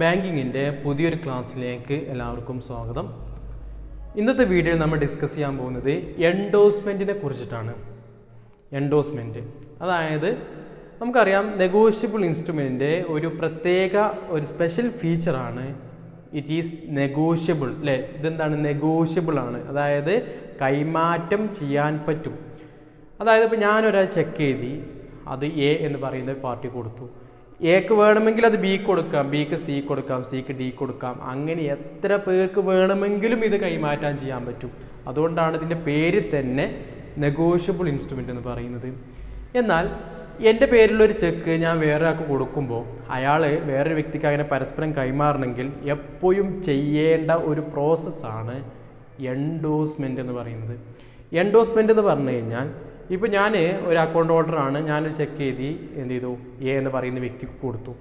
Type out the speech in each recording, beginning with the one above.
ബാങ്കിങ്ങിന്റെ പുതിയൊരു ക്ലാസ്സിലേക്ക് എല്ലാവർക്കും സ്വാഗതം. ഇന്നത്തെ വീഡിയോയിൽ നമ്മൾ ഡിസ്കസ് ചെയ്യാൻ പോകുന്നത് എൻഡോസ്മെന്റിനെ കുറിച്ചിട്ടാണ്. എൻഡോസ്മെന്റ് അതായത് നമുക്കറിയാം നെഗോഷ്യബിൾ ഇൻസ്ട്രുമെന്റിന്റെ ഒരു പ്രത്യേക ഒരു സ്പെഷ്യൽ ഫീച്ചറാണ് ഇറ്റ് ഈസ് നെഗോഷ്യബിൾ അല്ലേ ഇതെന്താണ് നെഗോഷ്യബിൾ ആണ് അതായത് കൈമാറ്റം ചെയ്യാൻ പറ്റും. അതായത് ഇപ്പോൾ ഞാനൊരാൾ ചെക്ക് എഴുതി അത് എ എന്ന് പറയുന്ന പാർട്ടി കൊടുത്തു. എക്ക് വേണമെങ്കിൽ അത് ബി കൊടുക്കാം. ബിക്ക് സി കൊടുക്കാം. സിക്ക് ഡി കൊടുക്കാം. അങ്ങനെ എത്ര പേർക്ക് വേണമെങ്കിലും ഇത് കൈമാറ്റം ചെയ്യാൻ പറ്റും. അതുകൊണ്ടാണ് ഇതിന്റെ പേര് തന്നെ നെഗോഷ്യബിൾ ഇൻസ്ട്രുമെന്റ് എന്ന് പറയുന്നത്. എന്നാൽ എന്റെ പേരിലൊരു ചെക്ക് ഞാൻ വേറെ ആൾക്ക് കൊടുക്കുമ്പോൾ അയാൾ വേറൊരു വ്യക്തിക്ക് അങ്ങനെ പരസ്പരം കൈമാറണമെങ്കിൽ എപ്പോഴും ചെയ്യേണ്ട ഒരു പ്രോസസ്സാണ് എൻഡോസ്മെന്റ് എന്ന് പറയുന്നത്. എൻഡോസ്മെന്റ് എന്ന് പറഞ്ഞു കഴിഞ്ഞാൽ ഇപ്പോൾ ഞാൻ ഒരു അക്കൗണ്ട് ഹോൾഡറാണ് ഞാനൊരു ചെക്ക് എഴുതി എന്ത് ചെയ്തു? എ എന്ന് പറയുന്ന വ്യക്തിക്ക് കൊടുത്തു.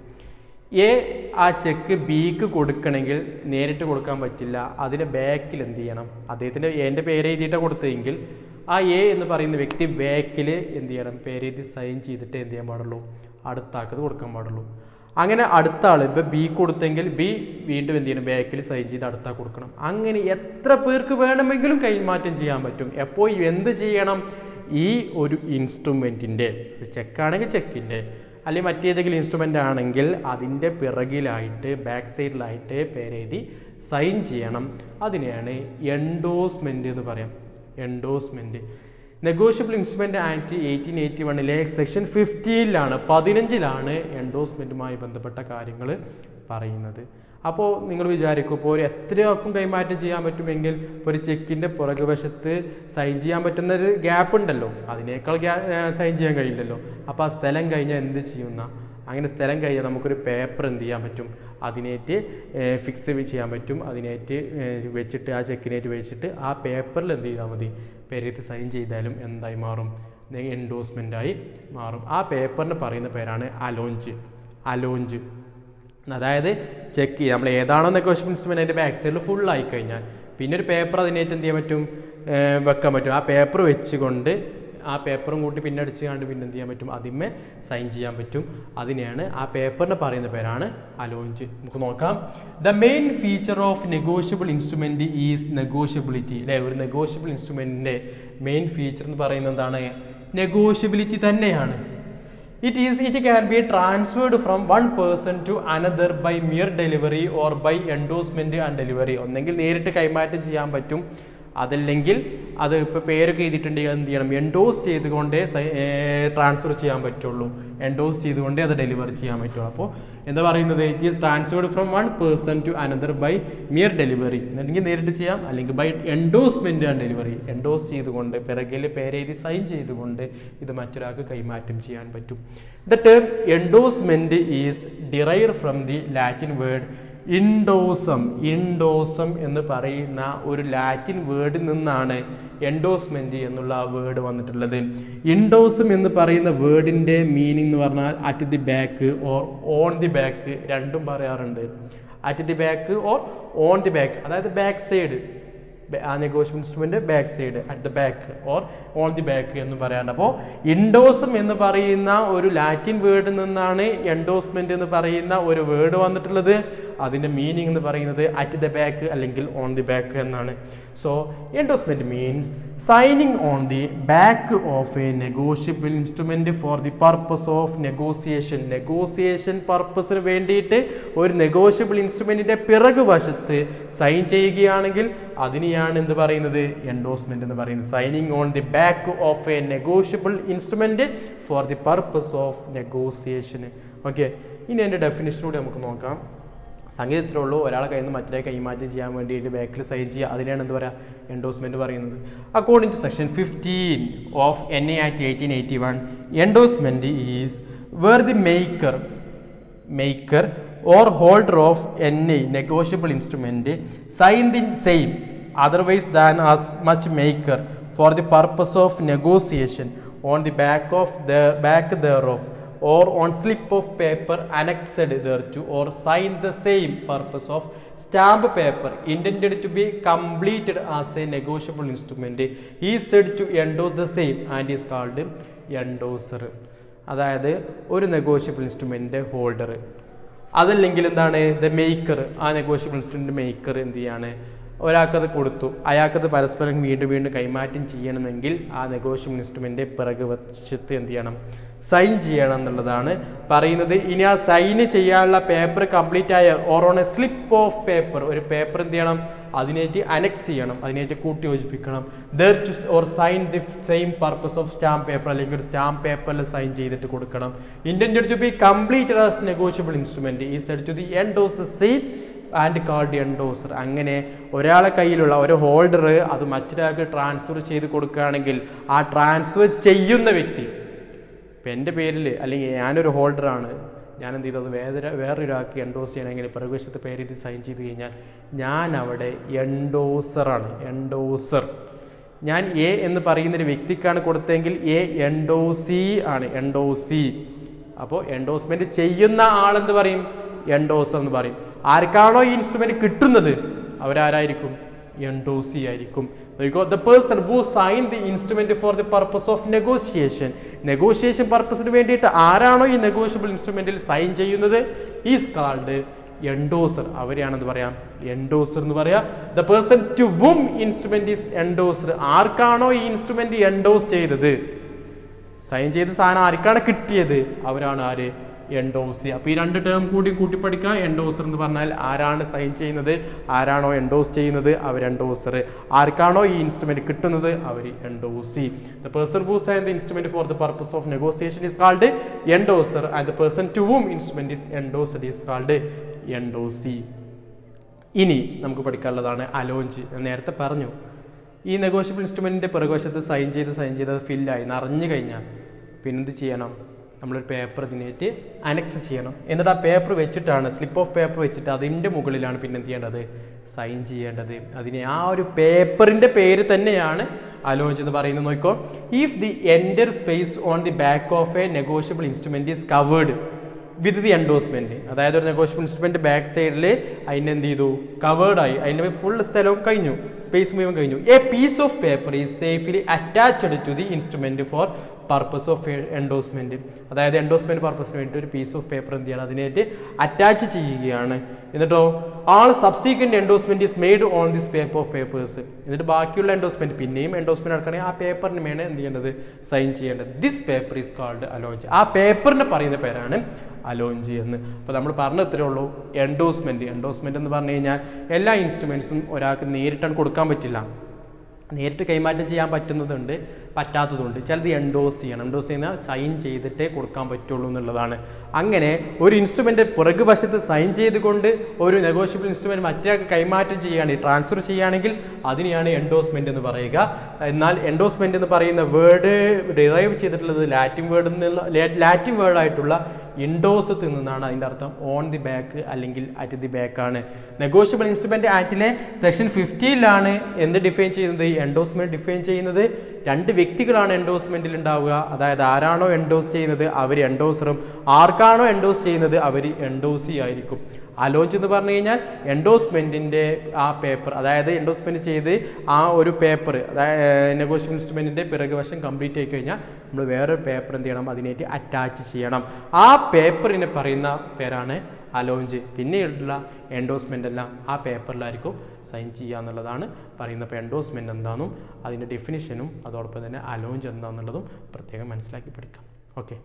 എ ആ ചെക്ക് ബിക്ക് കൊടുക്കണമെങ്കിൽ നേരിട്ട് കൊടുക്കാൻ പറ്റില്ല. അതിന്റെ ബാക്കിൽ എന്ത് ചെയ്യണം? അദ്ദേഹത്തിന്റെ എന്റെ പേര് എഴുതിയിട്ടാണ് കൊടുത്തതെങ്കിൽ ആ എ എന്ന് പറയുന്ന വ്യക്തി ബാക്കിൽ എന്ത് ചെയ്യണം? പേരെഴുതി സൈൻ ചെയ്തിട്ട് എന്ത് ചെയ്യാൻ പാടുള്ളൂ? അടുത്ത കൊടുക്കാൻ പാടുള്ളൂ. അങ്ങനെ അടുത്ത ആൾ ഇപ്പോൾ ബി കൊടുത്തെങ്കിൽ ബി വീണ്ടും എന്ത് ചെയ്യണം? ബാക്കിൽ സൈൻ ചെയ്ത് അടുത്ത കൊടുക്കണം. അങ്ങനെ എത്ര പേർക്ക് വേണമെങ്കിലും കൈമാറ്റം ചെയ്യാൻ പറ്റും. എപ്പോൾ എന്ത് ചെയ്യണം? ഈ ഒരു ഇൻസ്ട്രുമെന്റിന്റെ ചെക്കാണെങ്കിൽ ചെക്കിന്റെ അല്ലെങ്കിൽ മറ്റേതെങ്കിലും ഇൻസ്ട്രുമെന്റ് ആണെങ്കിൽ അതിന്റെ പിറകിലായിട്ട് ബാക്ക് സൈഡിലായിട്ട് പേരെഴുതി സൈൻ ചെയ്യണം. അതിനെയാണ് എൻഡോസ്മെന്റ് എന്ന് പറയാം. Endorsement negotiable instrument act eighteen eighty വണ്ണിലെ സെക്ഷൻ ഫിഫ്റ്റീനിലാണ് പതിനഞ്ചിലാണ് എൻഡോസ്മെന്റുമായി ബന്ധപ്പെട്ട കാര്യങ്ങൾ പറയുന്നത്. അപ്പോൾ നിങ്ങൾ വിചാരിക്കും ഇപ്പോൾ ഒരു എത്രയൊക്കെ കൈമാറ്റം ചെയ്യാൻ പറ്റുമെങ്കിൽ ഇപ്പോൾ ഒരു ചെക്കിന്റെ പുറകുവശത്ത് സൈൻ ചെയ്യാൻ പറ്റുന്ന ഒരു ഗ്യാപ്പ് ഉണ്ടല്ലോ. അതിനേക്കാൾ സൈൻ ചെയ്യാൻ കഴിയില്ലല്ലോ. അപ്പോൾ ആ സ്ഥലം കഴിഞ്ഞാൽ എന്ത് ചെയ്യുന്ന? അങ്ങനെ സ്ഥലം കഴിഞ്ഞാൽ നമുക്കൊരു പേപ്പർ എന്ത് ചെയ്യാൻ പറ്റും? അതിനേറ്റ് ഫിക്സ് ചെയ്യാൻ പറ്റും. അതിനേറ്റ് വെച്ചിട്ട് ആ ചെക്കിനേറ്റ് വെച്ചിട്ട് ആ പേപ്പറിൽ എന്ത് ചെയ്താൽ മതി? പേരേത്ത് സൈൻ ചെയ്താലും എന്തായി മാറും? എൻഡോസ്മെന്റായി മാറും. ആ പേപ്പറിന് പറയുന്ന പേരാണ് അലോഞ്ച്. അലോഞ്ച്. അതായത് ചെക്ക് ചെയ്യുക നമ്മൾ ഏതാണോ ക്വസ്റ്റ്യൻ ഇൻസ്ട്രുമെന്റ് അതിന്റെ ബാക്ക് സൈഡിൽ ഫുൾ ആയി കഴിഞ്ഞാൽ പിന്നെ ഒരു പേപ്പർ അതിനേറ്റ് എന്ത് ചെയ്യാൻ പറ്റും? വെക്കാൻ പറ്റും. ആ പേപ്പർ വെച്ചുകൊണ്ട് ആ പേപ്പറും കൂട്ടി പിന്നെ അടിച്ച് കണ്ട് പിന്നെ എന്ത് ചെയ്യാൻ പറ്റും? അതിന്മേ സൈൻ ചെയ്യാൻ പറ്റും. അതിനെയാണ് ആ പേപ്പറിന് പറയുന്ന പേരാണ് അലോഞ്ച്. നമുക്ക് നോക്കാം. The main feature of negotiable instrument is negotiability അല്ലേ? ഒരു നെഗോഷ്യബിൾ ഇൻസ്ട്രുമെന്റിന്റെ മെയിൻ ഫീച്ചർ എന്ന് പറയുന്നത് എന്താണ്? നെഗോഷ്യബിലിറ്റി തന്നെയാണ്. It is it can be transferred from one person to another by mere delivery or by endorsement and delivery ഒന്നെങ്കിൽ നേരിട്ട് കൈമാറ്റം ചെയ്യാൻ പറ്റും. അതല്ലെങ്കിൽ അത് ഇപ്പോൾ പേരൊക്കെ എഴുതിയിട്ടുണ്ടെങ്കിൽ എന്ത് ചെയ്യണം? എൻഡോസ് ചെയ്തുകൊണ്ടേ ട്രാൻസ്ഫർ ചെയ്യാൻ പറ്റുള്ളൂ. എൻഡോസ് ചെയ്തുകൊണ്ടേ അത് ഡെലിവർ ചെയ്യാൻ പറ്റുള്ളൂ. അപ്പോൾ എന്താ പറയുന്നത്? It is transferred from one person to another by mere delivery അല്ലെങ്കിൽ നേരിട്ട് ചെയ്യാം അല്ലെങ്കിൽ ബൈ എൻഡോസ്മെന്റ് ആണ് ഡെലിവറി എൻഡോസ് ചെയ്തുകൊണ്ട് പിറകിൽ പേരെഴുതി സൈൻ ചെയ്തുകൊണ്ട് ഇത് മറ്റൊരാൾക്ക് കൈമാറ്റം ചെയ്യാൻ പറ്റും. The term endorsement is derive from the Latin word indorsum indorsum എന്ന് പറയുന്ന ഒരു ലാറ്റിൻ വേർഡിൽ നിന്നാണ് എൻഡോസ്മെന്റ് എന്നുള്ള വേർഡ് വന്നിട്ടുള്ളത്. ഇൻഡോസം എന്ന് പറയുന്ന വേർഡിന്റെ മീനിങ് എന്ന് പറഞ്ഞാൽ at the back or on the back രണ്ടും പറയാറുണ്ട്. At the back or on the back അതായത് ബാക്ക് സൈഡ് ആ negotiable instrument back side at the back or on the back എന്ന് പറയാറുണ്ട് അപ്പോൾ ഇൻഡോസം എന്ന് പറയുന്ന ഒരു ലാറ്റിൻ വേർഡിൽ നിന്നാണ് എൻഡോസ്മെന്റ് എന്ന് പറയുന്ന ഒരു വേർഡ് വന്നിട്ടുള്ളത്. അതിന്റെ മീനിങ് എന്ന് പറയുന്നത് അറ്റ് ദ ബാക്ക് അല്ലെങ്കിൽ ഓൺ ദി ബാക്ക് എന്നാണ്. So endorsement means signing on the back of a negotiable instrument for the purpose of negotiation negotiation പർപ്പസിന് വേണ്ടിയിട്ട് ഒരു നെഗോഷ്യബിൾ ഇൻസ്ട്രുമെന്റിന്റെ പിറകു വശത്ത് സൈൻ ചെയ്യുകയാണെങ്കിൽ അതിനെയാണ് എന്ത് പറയുന്നത്? എൻഡോസ്മെന്റ് എന്ന് പറയുന്നത്. Signing on the back of a negotiable instrument for the purpose of negotiation okay ഇനി എന്റെ ഡെഫിനേഷനൂടെ നമുക്ക് നോക്കാം. സംഗീതത്തിലുള്ളൂ ഒരാളെ കയ്യിൽ നിന്ന് മറ്റേ കൈമാറ്റം ചെയ്യാൻ വേണ്ടിയിട്ട് ബാക്കിൽ സൈൻ ചെയ്യുക. അതിനാണ് എന്ത് പറയുക എൻഡോസ്മെന്റ് പറയുന്നത്. According to section fifteen of N A act eighteen eighty one endorsement is where the maker maker or holder of any negotiable instrument signed in same otherwise than as much maker for the purpose of negotiation on the back of the back thereof or on slip of paper annexed thereto or signed the same purpose of stamp paper intended to be completed as a negotiable instrument is said to endorse the same and is called endorser. അതായത് ഒരു negotiable ഇൻസ്ട്രുമെന്റിന്റെ holder അതല്ലെങ്കിൽ എന്താണ്? The maker ആ negotiable instrument maker എന്ത് ചെയ്യാണ്? ഒരാൾക്കത് കൊടുത്തു. അയാൾക്കത് പരസ്പരം വീണ്ടും വീണ്ടും കൈമാറ്റം ചെയ്യണമെങ്കിൽ ആ നെഗോഷ്യബിൾ ഇൻസ്ട്രുമെന്റ് പിറകു വശത്ത് എന്ത് ചെയ്യണം? സൈൻ ചെയ്യണം എന്നുള്ളതാണ് പറയുന്നത്. ഇനി ആ സൈന് ചെയ്യാനുള്ള പേപ്പർ കംപ്ലീറ്റ് ആയ or on a slip of paper ഒരു പേപ്പർ എന്ത് ചെയ്യണം? അതിനേറ്റ് അനക്സ് ചെയ്യണം. അതിനേറ്റ് കൂട്ടി യോജിപ്പിക്കണം thereto or sign the same purpose of stamp paper അല്ലെങ്കിൽ ഒരു സ്റ്റാമ്പ് പേപ്പറിൽ സൈൻ ചെയ്തിട്ട് കൊടുക്കണം. Intended to be completed as negotiable instrument said to the end of the same and called endorser അങ്ങനെ ഒരാളെ കയ്യിലുള്ള ഒരു ഹോൾഡർ അത് മറ്റൊരാൾക്ക് ട്രാൻസ്ഫർ ചെയ്ത് കൊടുക്കുകയാണെങ്കിൽ ആ ട്രാൻസ്ഫർ ചെയ്യുന്ന വ്യക്തി ഇപ്പം എന്റെ പേരിൽ അല്ലെങ്കിൽ ഞാനൊരു ഹോൾഡറാണ് ഞാൻ എന്ത് ചെയ്തത് വേറെ വേറൊരാൾക്ക് എൻഡോസ് ചെയ്യണമെങ്കിൽ പ്രവേശത്തെ പേര് സൈൻ ചെയ്ത് കഴിഞ്ഞാൽ ഞാൻ അവിടെ എൻഡോസറാണ് എൻഡോസർ ഞാൻ എ എന്ന് പറയുന്നൊരു വ്യക്തിക്കാണ് കൊടുത്തതെങ്കിൽ എ എൻഡോസി ആണ്. എൻഡോസി അപ്പോൾ എൻഡോസ്മെന്റ് ചെയ്യുന്ന ആളെന്ത് പറയും? എൻഡോസർ എന്ന് പറയും. ആർക്കാണോ ഈ ഇൻസ്ട്രുമെന്റ് കിട്ടുന്നത്? അവരാരായിരിക്കും? എൻഡോസി ആയിരിക്കും. The person who sign the instrument for the purpose of negotiation negotiation പർപ്പസിന് വേണ്ടിയിട്ട് ആരാണോ ഈ നെഗോഷ്യബിൾ ഇൻസ്ട്രുമെന്റിൽ സൈൻ ചെയ്യുന്നത്? ഈസ് കാൾഡ് എൻഡോസർ അവരെയാണെന്ന് പറയാം. എൻഡോസർ എന്ന് പറയാം. The person to whom instrument is endorser ആർക്കാണോ ഈ ഇൻസ്ട്രുമെന്റ് എൻഡോസ് ചെയ്തത്? സൈൻ ചെയ്ത സാധനം ആർക്കാണ് കിട്ടിയത്? അവരാണ് ആര്? എൻഡോസി. അപ്പോൾ ഈ രണ്ട് ടേം കൂടി കൂട്ടി എൻഡോസർ എന്ന് പറഞ്ഞാൽ ആരാണ് സൈൻ ചെയ്യുന്നത്? ആരാണോ എൻഡോസ് ചെയ്യുന്നത്? അവർ എൻഡോസർ ആർക്കാണോ ഈ ഇൻസ്ട്രുമെന്റ് കിട്ടുന്നത്? അവർ endorsee. The person whose and the instrument for the purpose of negotiation is called endorser and the person to whom instrument is endorser is called endorsee. ഇനി നമുക്ക് പഠിക്കാനുള്ളതാണ് അലോഞ്ച്. നേരത്തെ പറഞ്ഞു. ഈ നെഗോഷ്യബിൾ ഇൻസ്ട്രുമെന്റിന്റെ പിറകുവശത്ത് സൈൻ ചെയ്ത് സൈൻ ചെയ്ത് അത് ഫില്ലായി നിറഞ്ഞു കഴിഞ്ഞാൽ പിന്നെന്ത് ചെയ്യണം? നമ്മളൊരു പേപ്പർ ഇതിനേറ്റ് അനക്സ് ചെയ്യണം. എന്നിട്ട് ആ പേപ്പർ വെച്ചിട്ടാണ് സ്ലിപ്പ് ഓഫ് പേപ്പർ വെച്ചിട്ട് അതിന്റെ മുകളിലാണ് പിന്നെ എന്ത് ചെയ്യേണ്ടത്? സൈൻ ചെയ്യേണ്ടത്. അതിന് ആ ഒരു പേപ്പറിന്റെ പേര് തന്നെയാണ് എന്ന് പറയുന്നത് നോക്കോ. If the entire space on the back of a negotiable instrument is covered with the endorsement അതായത് ഒരു നെഗോഷ്യബിൾ ഇൻസ്ട്രുമെന്റ് ബാക്ക് സൈഡിൽ അതിനെ എന്ത് ചെയ്തു? കവേർഡായി അതിന്റെ ഫുൾ സ്ഥലവും കഴിഞ്ഞു. സ്പേസ് മുഴുവൻ കഴിഞ്ഞു. A piece of paper is safely attached to the instrument for purpose of endorsement അതായത് എൻഡോസ്മെന്റ് പർപ്പസിന് വേണ്ടി ഒരു പീസ് ഓഫ് പേപ്പർ എന്ത് ചെയ്യണം അതിനായിട്ട് അറ്റാച്ച് ചെയ്യുകയാണ്. എന്നിട്ടോ all subsequent endorsement is made on this paper of papers എന്നിട്ട് ബാക്കിയുള്ള എൻഡോസ്മെന്റ് പിന്നെയും എൻഡോസ്മെന്റ് നടക്കണമെങ്കിൽ ആ പേപ്പറിന് മേലെ എന്ത് ചെയ്യേണ്ടത്? സൈൻ ചെയ്യേണ്ടത്. This paper is called allonge ആ പേപ്പറിന് പറയുന്ന പേരാണ് അലോഞ്ച് എന്ന്. അപ്പോൾ നമ്മൾ പറഞ്ഞ ഇത്രയേ ഉള്ളൂ. എൻഡോസ്മെന്റ് എൻഡോസ്മെന്റ് എന്ന് പറഞ്ഞു കഴിഞ്ഞാൽ എല്ലാ ഇൻസ്ട്രുമെന്റ്സും ഒരാൾക്ക് നേരിട്ടാണ് കൊടുക്കാൻ പറ്റില്ല. നേരിട്ട് കൈമാറ്റം ചെയ്യാൻ പറ്റുന്നതുണ്ട് പറ്റാത്തതുണ്ട്. ചിലത് എൻഡോസ് ചെയ്യണം. എൻഡോസ് ചെയ്യുന്ന സൈൻ ചെയ്തിട്ടേ കൊടുക്കാൻ പറ്റുള്ളൂ എന്നുള്ളതാണ്. അങ്ങനെ ഒരു ഇൻസ്ട്രുമെന്റ് പുറകു വശത്ത് സൈൻ ചെയ്തുകൊണ്ട് ഒരു നെഗോഷ്യബിൾ ഇൻസ്ട്രുമെന്റ് മറ്റേക്ക് കൈമാറ്റം ചെയ്യുകയാണെങ്കിൽ ട്രാൻസ്ഫർ ചെയ്യുകയാണെങ്കിൽ അതിനെയാണ് എൻഡോസ്മെന്റ് എന്ന് പറയുക. എന്നാൽ എൻഡോസ്മെന്റ് എന്ന് പറയുന്ന വേർഡ് ഡിറൈവ് ചെയ്തിട്ടുള്ളത് ലാറ്റിൻ വേർഡ് എന്നുള്ള ലാറ്റിൻ വേർഡായിട്ടുള്ള ഇൻഡോസത്തിൽ തിന്നാണ് അതിന്റെ അർത്ഥം ഓൺ ദി ബാക്ക് അല്ലെങ്കിൽ അറ്റ് ദി ബാക്ക് ആണ്. നെഗോഷ്യബിൾ ഇൻസ്ട്രുമെന്റ് ആക്റ്റിലെ സെക്ഷൻ ഫിഫ്റ്റിയിലാണ് എന്ത് ഡിഫൈൻ ചെയ്യുന്നത്? എൻഡോസ്മെന്റ് ഡിഫൈൻ ചെയ്യുന്നത്. രണ്ട് വ്യക്തികളാണ് എൻഡോസ്മെന്റിൽ ഉണ്ടാവുക. അതായത് ആരാണോ എൻഡോസ് ചെയ്യുന്നത് അവർ എൻഡോസറും ആർക്കാണോ എൻഡോസ് ചെയ്യുന്നത് അവർ എൻഡോസി ആയിരിക്കും. അലോഞ്ച് എന്ന് പറഞ്ഞു കഴിഞ്ഞാൽ എൻഡോസ്മെന്റിന്റെ ആ പേപ്പർ അതായത് എൻഡോസ്മെന്റ് ചെയ്ത് ആ ഒരു പേപ്പർ അതായത് നെഗോഷ്യബിൾ ഇൻസ്ട്രുമെന്റിന്റെ പിറകുവശം കംപ്ലീറ്റ് ആയി കഴിഞ്ഞാൽ നമ്മൾ വേറൊരു പേപ്പർ എന്ത് ചെയ്യണം? അതിനായിട്ട് അറ്റാച്ച് ചെയ്യണം. ആ പേപ്പറിനെ പറയുന്ന പേരാണ് അലോഞ്ച് പിന്നെയുള്ള എൻഡോസ്മെന്റ് എല്ലാം ആ പേപ്പറിലായിരിക്കും സൈൻ ചെയ്യുക എന്നുള്ളതാണ് പറയുന്നത് അപ്പോൾ എൻഡോസ്മെന്റ് എന്താണെന്നും അതിന്റെ ഡെഫിനിഷനും അതോടൊപ്പം തന്നെ അലോഞ്ച് എന്താണെന്നുള്ളതും പ്രത്യേകം മനസ്സിലാക്കി പഠിക്കാം. ഓക്കെ